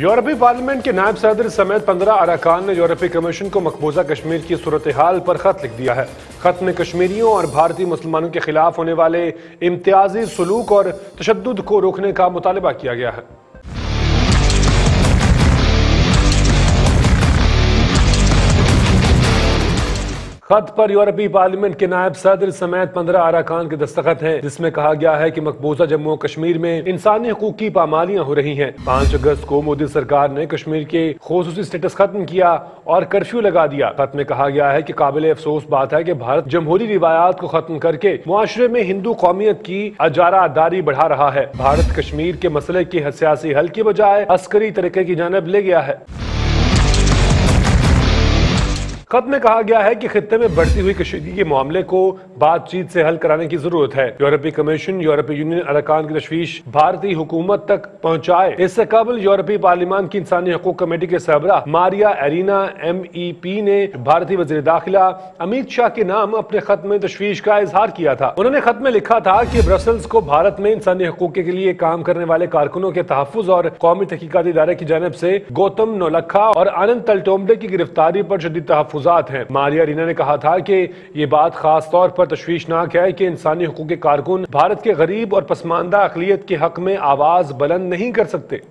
यूरोपीय पार्लियामेंट के नायब सदर समेत पंद्रह अरकान ने यूरोपीय कमीशन को मकबूजा कश्मीर की सूरत हाल पर खत लिख दिया है। खत में कश्मीरियों और भारतीय मुसलमानों के खिलाफ होने वाले इम्तियाजी सलूक और तशद को रोकने का मुतालबा किया गया है। खत पर यूरोपीय पार्लियामेंट के नायब सदर समेत पंद्रह अरकान के दस्तखत हैं, जिसमें कहा गया है कि मकबूजा जम्मू कश्मीर में इंसानी हकूक की पामालियाँ हो रही हैं। पाँच अगस्त को मोदी सरकार ने कश्मीर के खसूसी स्टेटस खत्म किया और कर्फ्यू लगा दिया। खत में कहा गया है की काबिल अफसोस बात है की भारत जमहूरी रिवायात को खत्म करके मुआशरे में हिंदू कौमियत की अजारादारी बढ़ा रहा है। भारत कश्मीर के मसले की सियासी हल की बजाय अस्करी तरीके की जानब ले गया है। खत में कहा गया है कि खत्े में बढ़ती हुई कशीदगी के मामले को बातचीत से हल कराने की ज़रूरत है? यूरोपीय कमीशन, यूरोपीय यूनियन अरकान की तशवीश भारतीय हुकूमत तक पहुँचाए। इससे कबल यूरोपीय पार्लियामान की इंसानी हकूक कमेटी के सरबरा Maria Arena, M E P ने भारतीय वजी दाखिला अमित शाह के नाम अपने खत में तशवीश का इजहार किया था। उन्होंने खत में लिखा था की ब्रसल्स को भारत में इंसानी हकूक के लिए काम करने वाले कारकुनों के तहफ़ और कौमी तहकीकती इदारे की जानब ऐसी गौतम नौलखा और आनंद तलटोमडे की गिरफ्तारी आरोप शदीद तहफ़ तहफात हैं। मारिया रीना ने कहा था कि ये बात खास तौर पर तश्वीशनाक है कि इंसानी हकूक कारकुन भारत के गरीब और पसमानदा अकलीत के हक में आवाज़ बुलंद नहीं कर सकते।